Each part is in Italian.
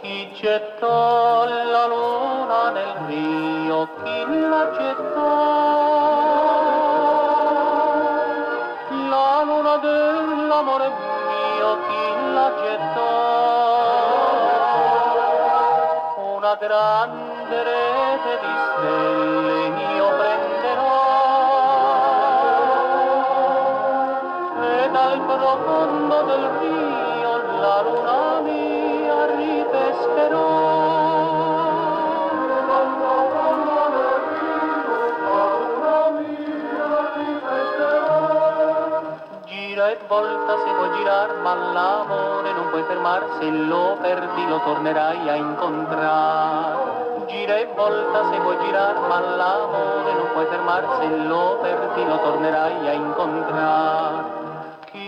Chi gettò la luna nel rio, chi la gettò? La luna dell'amore mio, chi la gettò? Una grande rete di stelle io prenderò e dal profondo del rio la luna mia ripescherò. Gira e volta se vuoi girar, ma l'amore non puoi fermar, se lo perdi lo tornerai a incontrare. Gira e volta se vuoi girar, ma l'amore non puoi fermar, se lo perdi lo tornerai a incontrare.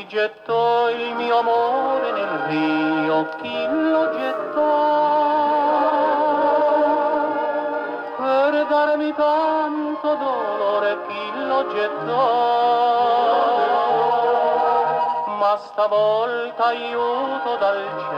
Chi gettò il mio amore nel rio, chi lo gettò? Per darmi tanto dolore, chi lo gettò? Ma stavolta aiuto dal cielo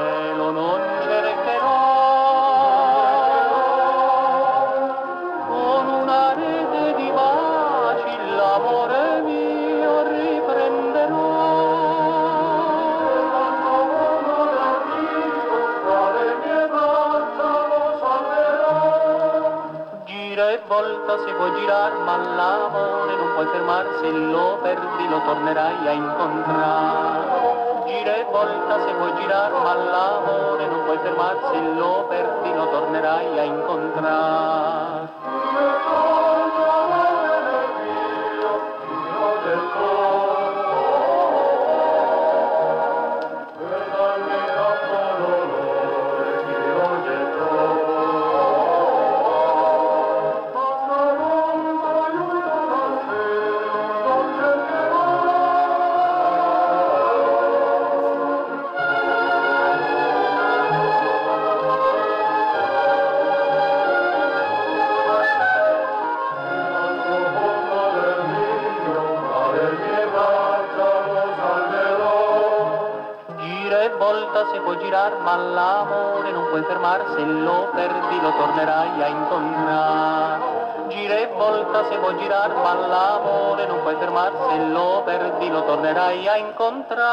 Gira e volta se vuoi girar, ma l'amore non puoi fermar, se lo perdi lo tornerai a incontrare. Gira e volta se vuoi girar, ma l'amore non puoi fermar, lo perdi lo tornerai a incontrare. E volta se puoi girar, ma l'amore non puoi fermar, se lo perdi lo tornerai a incontrare. Gira e volta se vuoi girar, ma l'amore non puoi fermar, se lo perdi lo tornerai a incontrare.